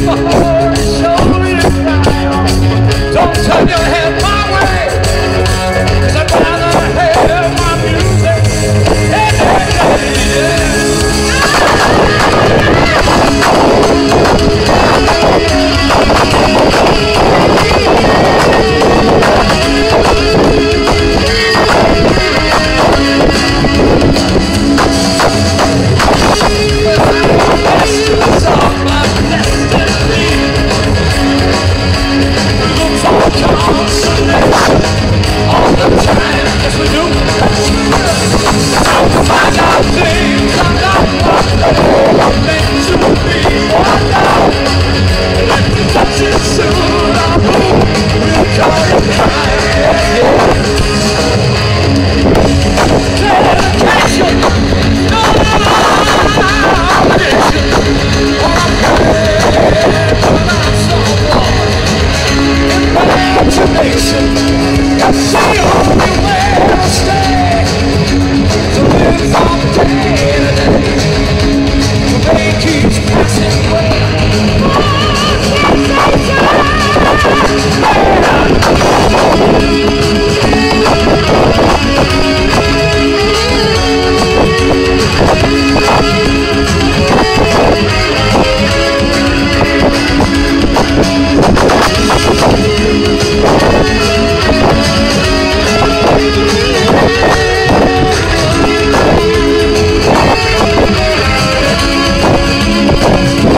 Gracias. fire.